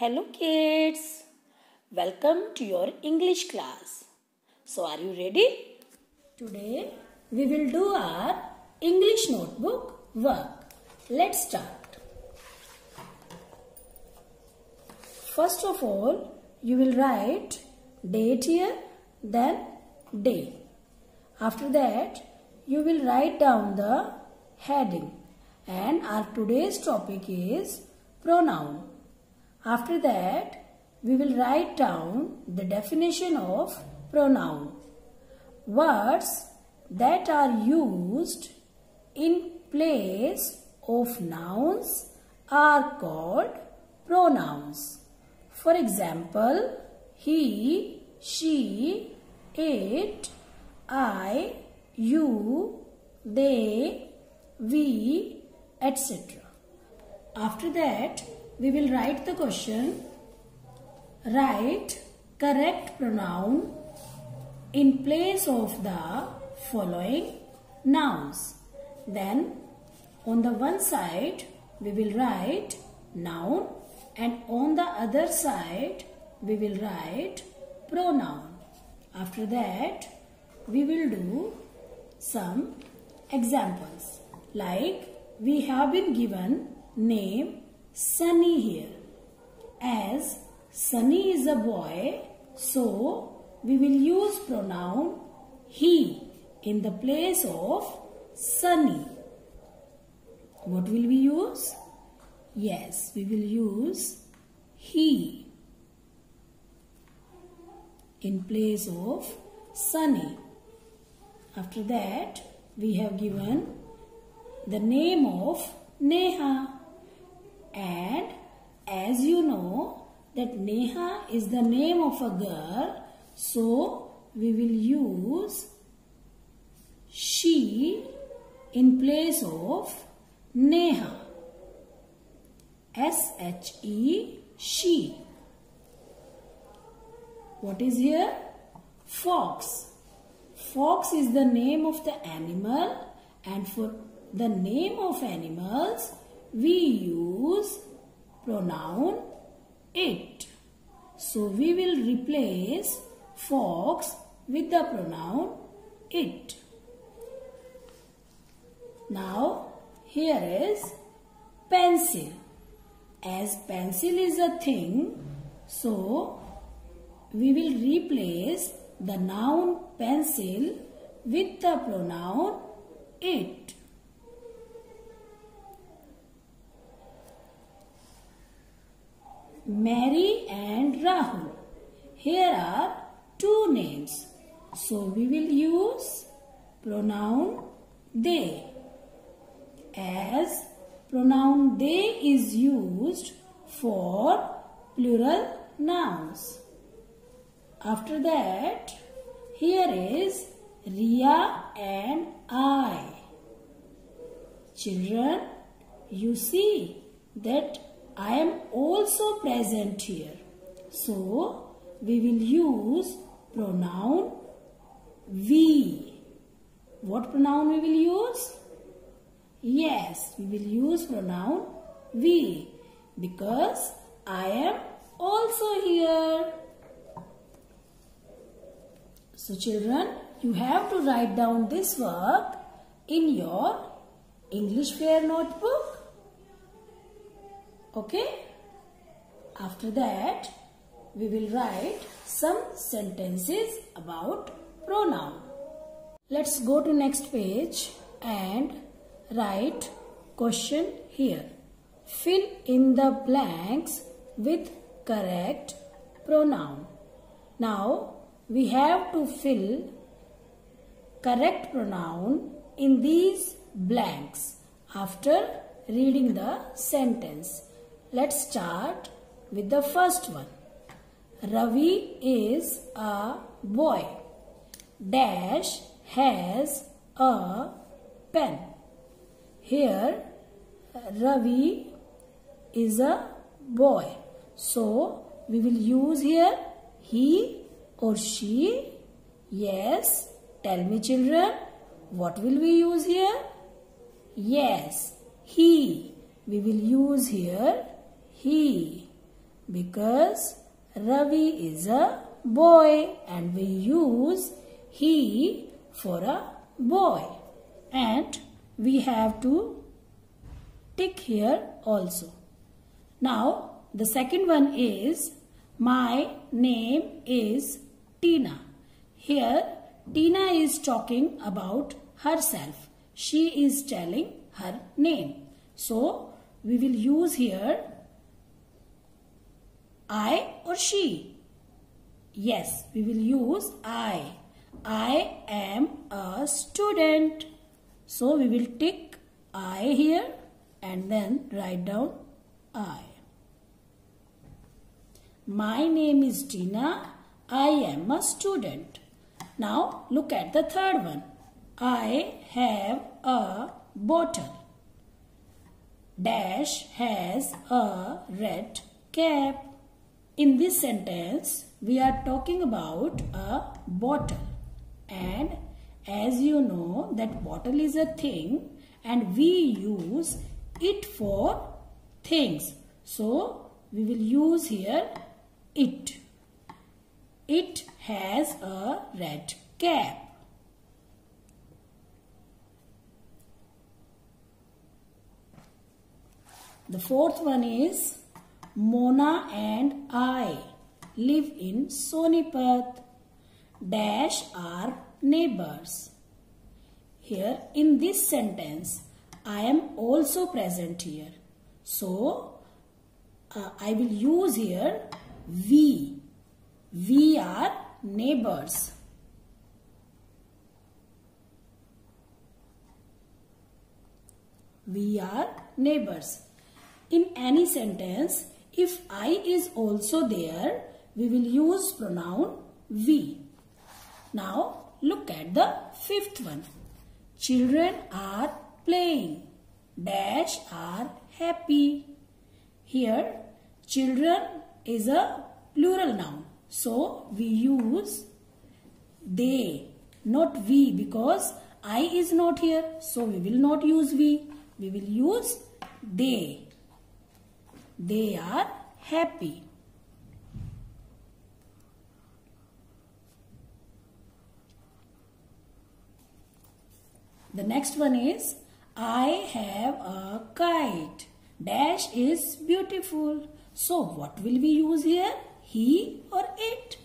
Hello kids, welcome to your English class. So are you ready? Today we will do our English notebook work. Let's start. First of all, you will write date here, then day. After that, you will write down the heading and our today's topic is pronoun. After that, we will write down the definition of pronoun. Words that are used in place of nouns are called pronouns. For example, he, she, it, I, you, they, we, etc. After that, we will write the question. Write correct pronoun in place of the following nouns. Then on the one side we will write noun and on the other side we will write pronoun. After that we will do some examples like we have been given name Sunny here. As Sunny is a boy, so we will use pronoun he in the place of Sunny. What will we use? Yes, we will use he in place of Sunny. After that, we have given the name of Neha. And as you know that Neha is the name of a girl. So we will use she in place of Neha. S-H-E, she. What is here? Fox. Fox is the name of the animal and for the name of animals we use pronoun it. So we will replace fox with the pronoun it. Now here is pencil. As pencil is a thing, so we will replace the noun pencil with the pronoun it. Mary and Rahul. Here are two names. So we will use pronoun they. As pronoun they is used for plural nouns. After that, here is Ria and I. Children, you see that I am also present here. So, we will use pronoun we. What pronoun we will use? Yes, we will use pronoun we because I am also here. So children, you have to write down this work in your English Fair notebook. Okay? After that, we will write some sentences about pronoun. Let's go to next page and write question here. Fill in the blanks with correct pronoun. Now, we have to fill correct pronoun in these blanks after reading the sentence. Let's start with the first one. Ravi is a boy. Dash has a pen. Here Ravi is a boy. So we will use here he or she. Yes. Tell me children. What will we use here? Yes. He. We will use here he. Because Ravi is a boy and we use he for a boy. And we have to tick here also. Now the second one is my name is Tina. Here Tina is talking about herself. She is telling her name. So we will use here I or she. Yes, we will use I. I am a student. So we will tick I here and then write down I. My name is Tina. I am a student. Now look at the third one. I have a bottle. Dash has a red cap. In this sentence, we are talking about a bottle. And as you know that bottle is a thing and we use it for things. So, we will use here it. It has a red cap. The fourth one is Mona and I live in Sonipat. Dash are neighbors. Here in this sentence, I am also present here. So, uh, I will use here we. We are neighbors. We are neighbors. In any sentence, if I is also there, we will use pronoun we. Now, look at the fifth one. Children are playing. Dash are happy. Here, children is a plural noun. So, we use they, not we because I is not here. So, we will not use we. We will use they. They are happy. The next one is I have a kite. Dash is beautiful. So what will we use here? He or it?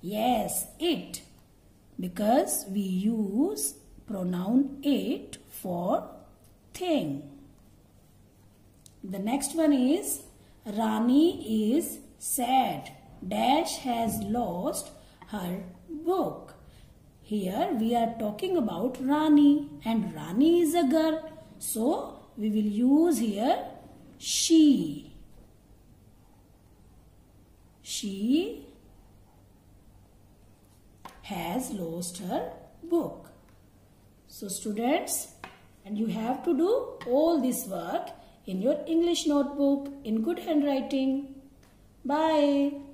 Yes, it. Because we use pronoun it for thing. The next one is Rani is sad. Dash has lost her book. Here we are talking about Rani and Rani is a girl. So we will use here she. She has lost her book. So students, and you have to do all this work in your English notebook in good handwriting. Bye.